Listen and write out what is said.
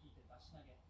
聞引いて出し投げ。